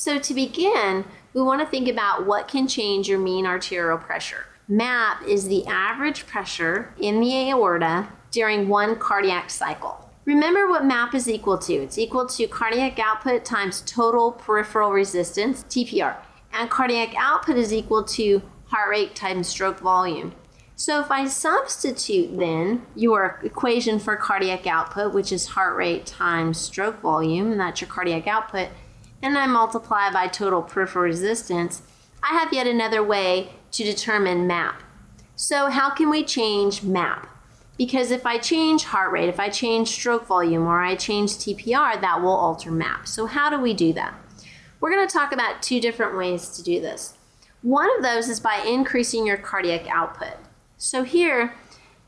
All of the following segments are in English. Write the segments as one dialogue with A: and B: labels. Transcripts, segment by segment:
A: So to begin, we want to think about what can change your mean arterial pressure. MAP is the average pressure in the aorta during one cardiac cycle. Remember what MAP is equal to. It's equal to cardiac output times total peripheral resistance, TPR. And cardiac output is equal to heart rate times stroke volume. So if I substitute then your equation for cardiac output, which is heart rate times stroke volume, and that's your cardiac output, and I multiply by total peripheral resistance, I have yet another way to determine MAP. So how can we change MAP? Because if I change heart rate, if I change stroke volume, or I change TPR, that will alter MAP. So how do we do that? We're going to talk about two different ways to do this. One of those is by increasing your cardiac output. So here,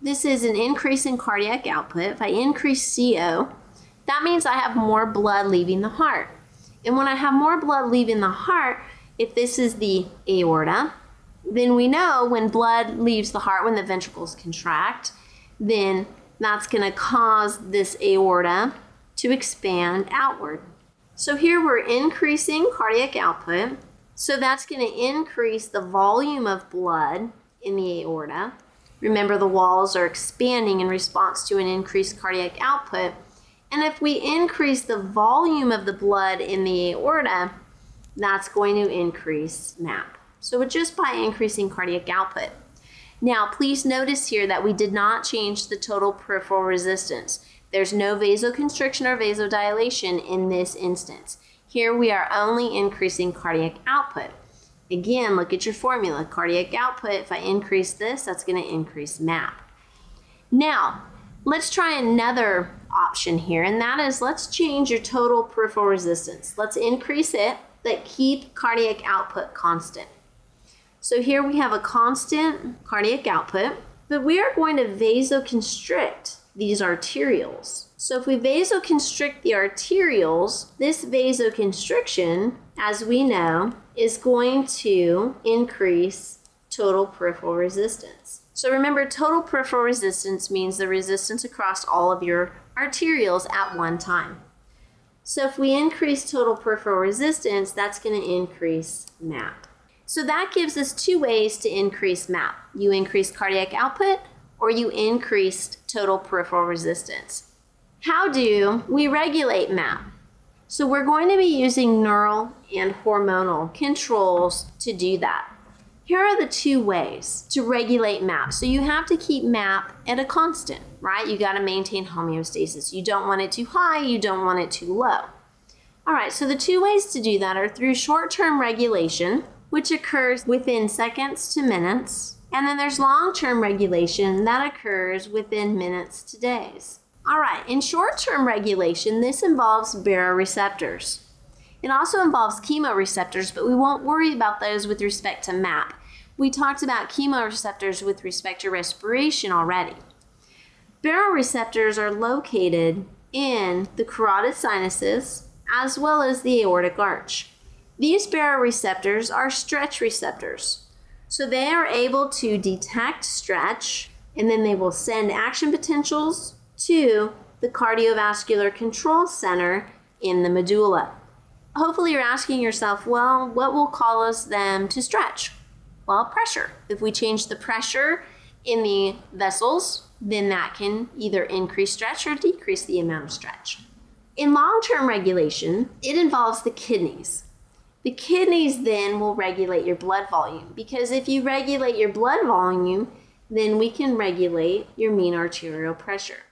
A: this is an increase in cardiac output. If I increase CO, that means I have more blood leaving the heart. And when I have more blood leaving the heart, if this is the aorta, then we know when blood leaves the heart, when the ventricles contract, then that's going to cause this aorta to expand outward. So here we're increasing cardiac output. So that's going to increase the volume of blood in the aorta. Remember, the walls are expanding in response to an increased cardiac output. And if we increase the volume of the blood in the aorta, that's going to increase MAP. So just by increasing cardiac output. Now, please notice here that we did not change the total peripheral resistance. There's no vasoconstriction or vasodilation in this instance. Here we are only increasing cardiac output. Again, look at your formula. Cardiac output, if I increase this, that's going to increase MAP. Now, let's try another option here, and that is let's change your total peripheral resistance. Let's increase it, but keep cardiac output constant. So here we have a constant cardiac output, but we are going to vasoconstrict these arterioles. So if we vasoconstrict the arterioles, this vasoconstriction, as we know, is going to increase total peripheral resistance. So remember, total peripheral resistance means the resistance across all of your arterioles at one time. So if we increase total peripheral resistance, that's going to increase MAP. So that gives us two ways to increase MAP. You increase cardiac output or you increase total peripheral resistance. How do we regulate MAP? So we're going to be using neural and hormonal controls to do that. Here are the two ways to regulate MAP. So you have to keep MAP at a constant, right? You got to maintain homeostasis. You don't want it too high, you don't want it too low. All right, so the two ways to do that are through short-term regulation, which occurs within seconds to minutes, and then there's long-term regulation that occurs within minutes to days. All right, in short-term regulation, this involves baroreceptors. It also involves chemoreceptors, but we won't worry about those with respect to MAP. We talked about chemoreceptors with respect to respiration already. Baroreceptors are located in the carotid sinuses as well as the aortic arch. These baroreceptors are stretch receptors. So they are able to detect stretch and then they will send action potentials to the cardiovascular control center in the medulla. Hopefully, you're asking yourself, well, what will cause them to stretch? Well, pressure. If we change the pressure in the vessels, then that can either increase stretch or decrease the amount of stretch. In long term regulation, it involves the kidneys. The kidneys then will regulate your blood volume because if you regulate your blood volume, then we can regulate your mean arterial pressure.